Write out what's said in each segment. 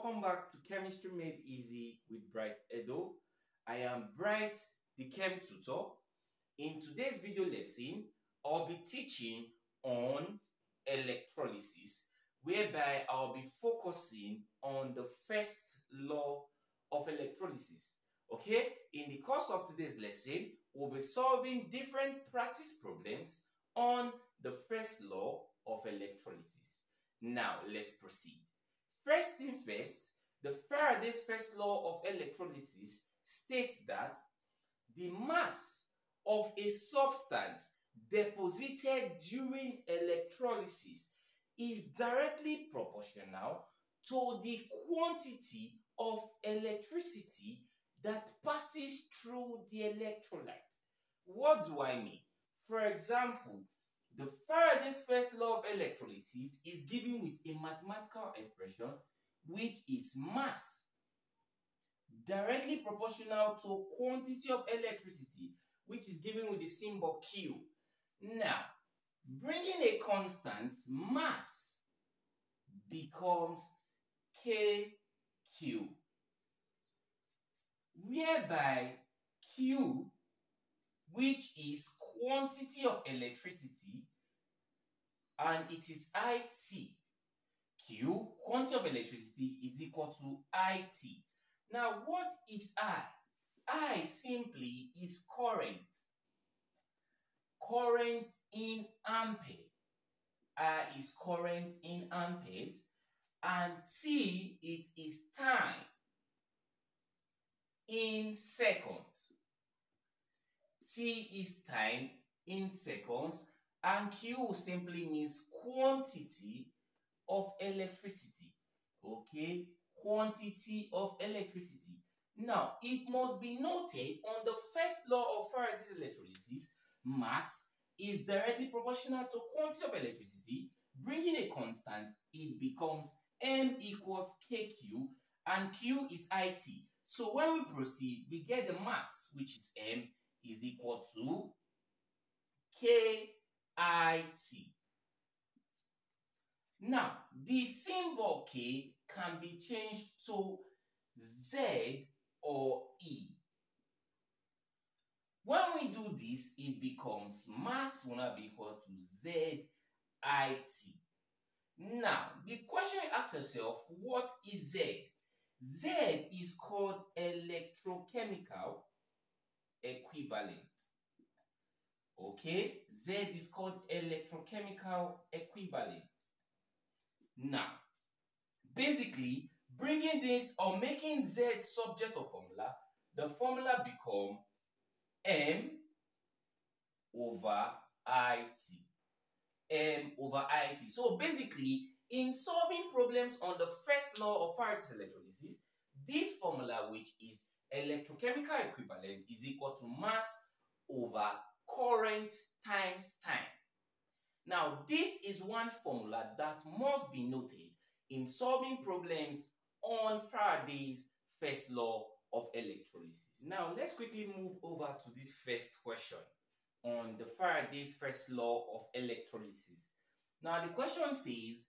welcome back to Chemistry Made Easy with Bright Edo. I am Bright, the Chem Tutor. In today's video lesson, I'll be teaching on electrolysis, whereby I'll be focusing on the first law of electrolysis. Okay, in the course of today's lesson, we'll be solving different practice problems on the first law of electrolysis. Now, let's proceed. First thing first, the Faraday's first law of electrolysis states that the mass of a substance deposited during electrolysis is directly proportional to the quantity of electricity that passes through the electrolyte. What do I mean? For example, the Faraday's first law of electrolysis is given with a mathematical expression which is mass directly proportional to quantity of electricity which is given with the symbol Q. Now, bringing a constant mass becomes KQ whereby Q which is quantity of electricity and it is IT. Q, quantity of electricity is equal to IT. Now, what is I? I simply is current. Current in ampere. I is current in amperes. And T, it is time in seconds. T is time in seconds and Q simply means quantity of electricity. Okay, quantity of electricity. Now, it must be noted on the first law of Faraday's electrolysis, mass is directly proportional to quantity of electricity. Bringing a constant, it becomes M equals KQ and Q is IT. So when we proceed, we get the mass, which is M, is equal to KIT. Now, the symbol K can be changed to Z or E. When we do this, it becomes mass will not be equal to ZIT. Now, the question you ask yourself, what is Z? Z is called electrochemical equivalent. Okay, Z is called electrochemical equivalent. Now, basically, bringing this or making Z subject of formula, the formula become M over IT. M over IT. So basically, in solving problems on the first law of Faraday's electrolysis, this formula, which is electrochemical equivalent is equal to mass over current times time. Now, this is one formula that must be noted in solving problems on Faraday's first law of electrolysis. Now, let's quickly move over to this first question on the Faraday's first law of electrolysis. Now, the question says,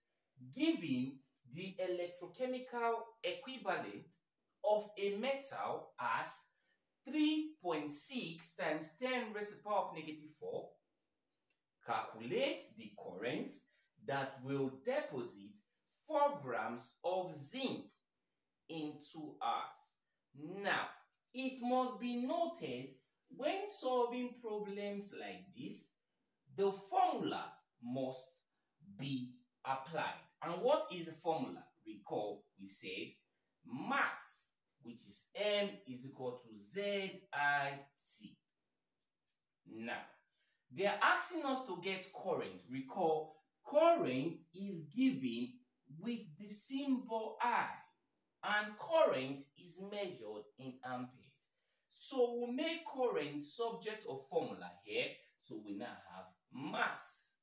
given the electrochemical equivalent of a metal as 3.6 times 10 raised to the power of negative 4. Calculate the current that will deposit 4 grams of zinc into us. Now, it must be noted when solving problems like this, the formula must be applied. And what is the formula? Recall, we said mass which is M is equal to ZIT. Now, they are asking us to get current. Recall, current is given with the symbol I, and current is measured in amperes. So we make current subject of formula here. So we now have mass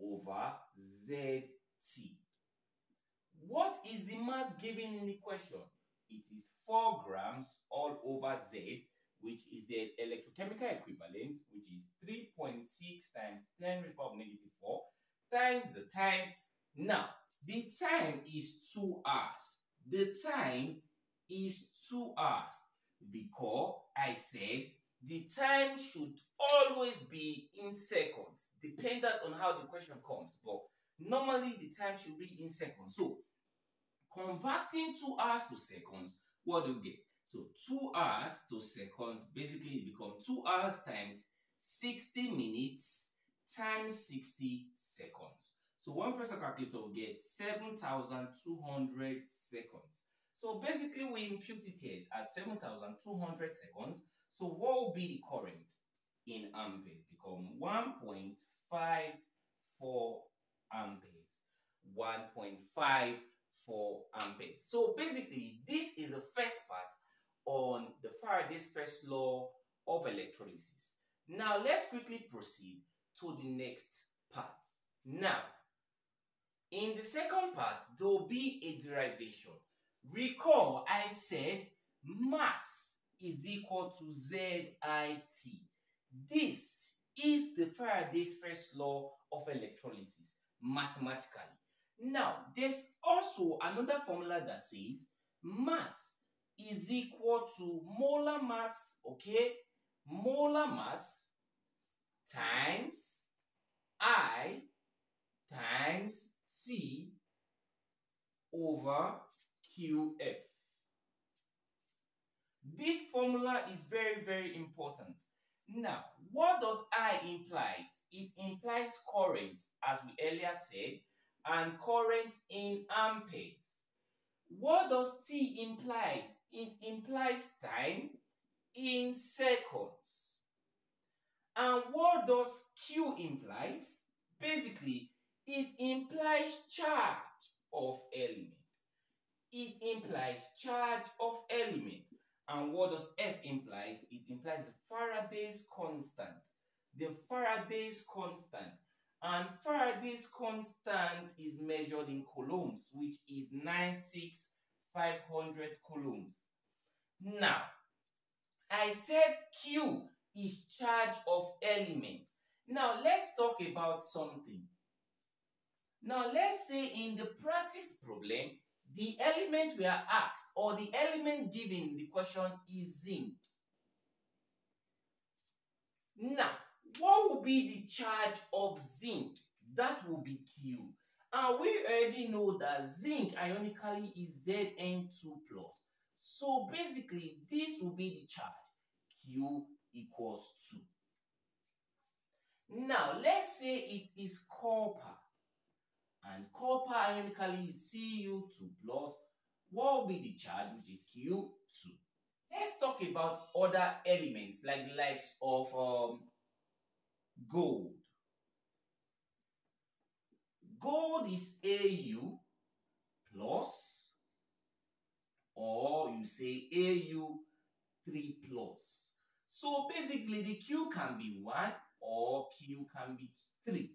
over ZT. What is the mass given in the question? It is 4 grams all over Z, which is the electrochemical equivalent, which is 3.6 times 10 raised to negative 4 times the time. Now, the time is 2 hours. the time is 2 hours. Because I said the time should always be in seconds, dependent on how the question comes. But normally the time should be in seconds. So converting 2 hours to seconds, what do you get? So 2 hours to seconds basically become 2 hours times 60 minutes times 60 seconds. So one person calculator will get 7,200 seconds. So basically we impute it here as 7,200 seconds. So what will be the current in amperes? Become 1.54 amperes. 1.54 amperes. So basically this is the first part on the Faraday's first law of electrolysis. Now let's quickly proceed to the next part. Now, in the second part, there will be a derivation. Recall, I said mass is equal to ZIT. This is the Faraday's first law of electrolysis mathematically. Now, there's also another formula that says mass is equal to molar mass, okay? Molar mass times I times T over QF. This formula is very, very important. Now, what does I implies? It implies current, as we earlier said, and current in amperes. What does T implies? It implies time in seconds. And what does Q implies? Basically, it implies charge of element. It implies charge of element. And what does F implies? It implies Faraday's constant. The Faraday's constant. And Faraday's constant is measured in coulombs, which is 96,500 coulombs. Now, I said Q is charge of element. Now, let's talk about something. Now, let's say in the practice problem, the element we are asked or the element given in the question is zinc. Now, what will be the charge of zinc? That will be Q. And we already know that zinc ionically is Zn2+. plus. So basically, this will be the charge. Q equals 2. Now, let's say it is copper and copper ionically is Cu2 plus. What will be the charge, which is Q2? Let's talk about other elements like the likes of um, gold. Gold is Au plus or you say Au3 plus. So basically the Q can be 1 or Q can be 3.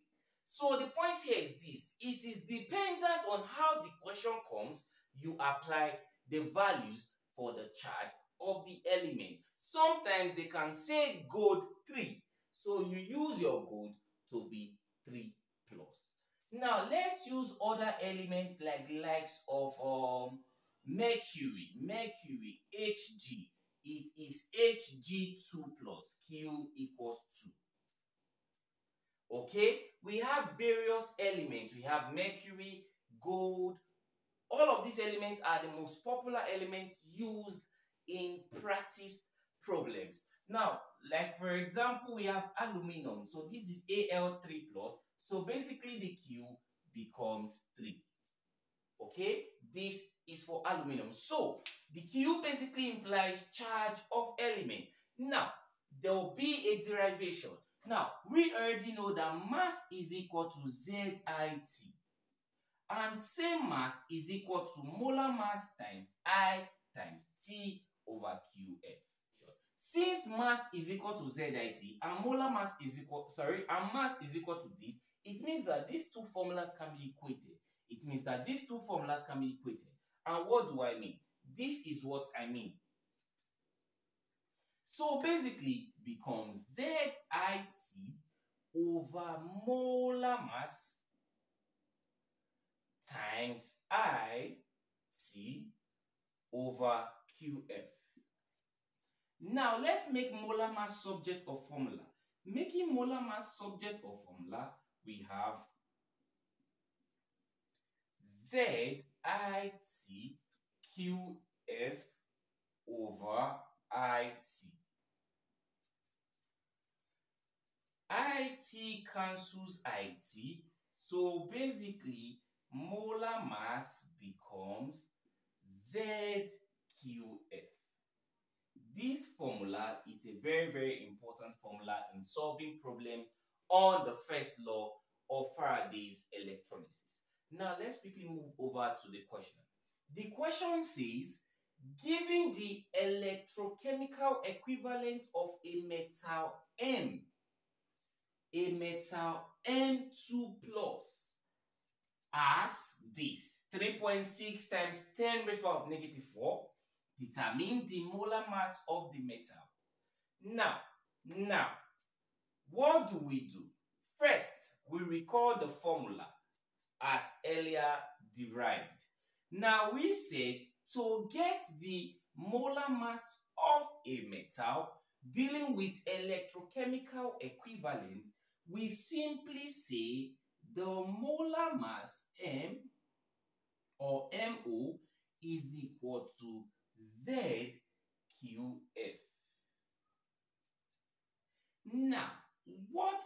So the point here is this. It is dependent on how the question comes, you apply the values for the charge of the element. Sometimes they can say gold 3. So you use your gold to be 3 plus. Now let's use other elements like likes of um, mercury. Mercury, Hg. It is Hg2 plus. Q equals 2. Okay, we have various elements. We have mercury, gold. All of these elements are the most popular elements used in practice problems. Now, like for example, we have aluminum. So this is Al3+. plus. So basically the Q becomes 3. Okay, this is for aluminum. So the Q basically implies charge of element. Now, there will be a derivation. Now, we already know that mass is equal to ZIT. And same mass is equal to molar mass times I times T over QF. Since mass is equal to ZIT and molar mass is equal, sorry, and mass is equal to this, it means that these two formulas can be equated. It means that these two formulas can be equated. And what do I mean? This is what I mean. So basically becomes ZIT over molar mass times I C over QF. Now let's make molar mass subject of formula. Making molar mass subject of formula, we have Z I T Q F over IT. IT cancels IT, so basically molar mass becomes ZQF. This formula is a very very important formula in solving problems on the first law of Faraday's electrolysis. Now let's quickly move over to the question. The question says, given the electrochemical equivalent of a metal M, a metal M2 plus as this 3.6 times 10 raised power of negative 4 determine the molar mass of the metal. Now, now, what do we do? First, we recall the formula as earlier derived. Now we say to get the molar mass of a metal dealing with electrochemical equivalent, we simply say the molar mass M or MO is equal to ZQF. Now, what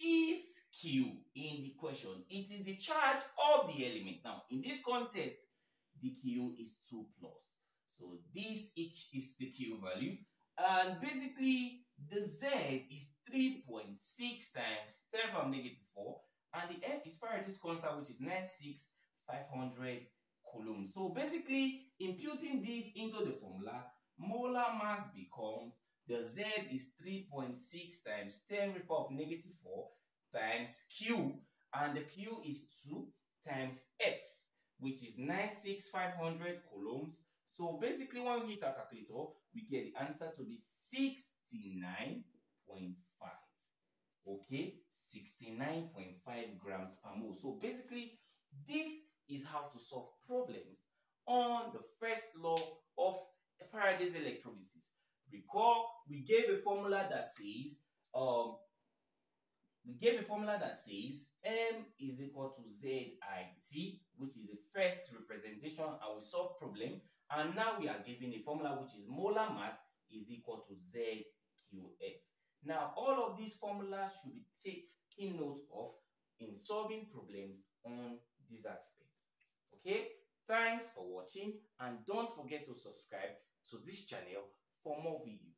is Q in the question? It is the charge of the element. Now, in this context, the Q is 2 plus. So this is the Q value. And basically, the Z is 3.6 times 10 power negative 4. And the F is Faraday's constant, which is 96500 coulombs. So basically, imputing this into the formula, molar mass becomes the Z is 3.6 times 10 to the power of negative 4 times Q. And the Q is 2 times F, which is 96500 coulombs. So basically, when we hit our calculator, we get the answer to be 69.5. Okay, 69.5 grams per mole. So basically, this is how to solve problems on the first law of Faraday's electrolysis. Recall, we gave a formula that says, um, we gave a formula that says M is equal to ZIT, which is the first representation, and we solve problem. And now we are given a formula which is molar mass is equal to ZQF. Now, all of these formulas should be taken note of in solving problems on this aspect. Okay, thanks for watching and don't forget to subscribe to this channel for more videos.